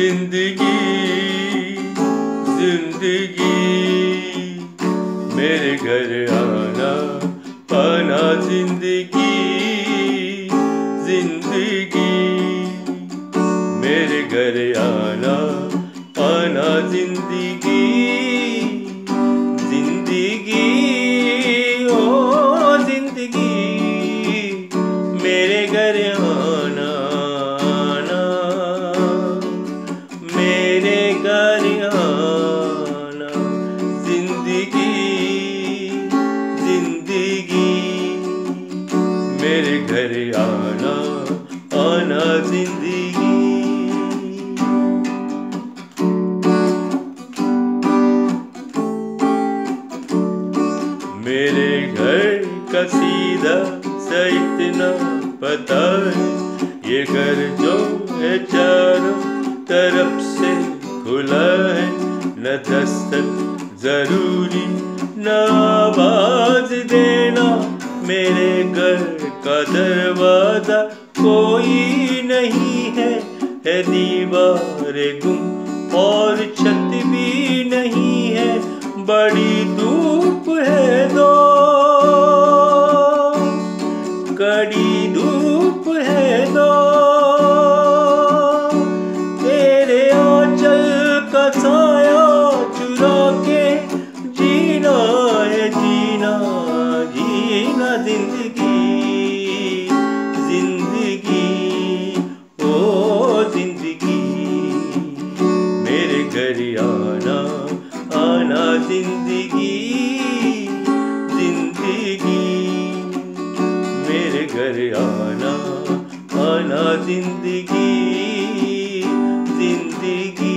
ज़िंदगी ज़िंदगी। मेरे घर आना पाना ज़िंदगी ज़िंदगी। मेरे घर आना पाना ज़िंदगी। घर आना आना ज़िंदगी। मेरे घर का सीधा सा इतना पता है, ये घर जो है चारों तरफ़ से खुला है, न दस्तक ज़रूरी, न आवाज़ देना मेरे दरवाज़ा कोई नहीं है है दीवारें गुम और छत भी नहीं है, बड़ी धूप है दो। कड़ी धूप है दो। तेरे आंचल का साया आना ज़िंदगी ज़िंदगी। मेरे घर आना आना ज़िंदगी ज़िंदगी।